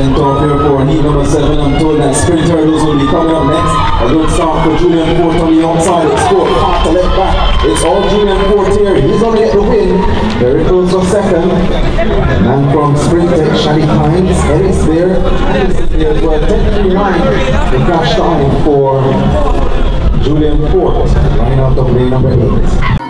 Centaur Airport, heat number 7. I'm told that Spring Turtles will be coming up next. A good start for Julian Forte on the outside. It's Forte, hot to let back. It's all Julian Forte here. He's going to get the win. Very close for second. Man from Spring Tech, Chadic Hinds. Eric's there. Eric's there as well. Technically nine. The crash time for Julian Forte. Line out of lane number 8.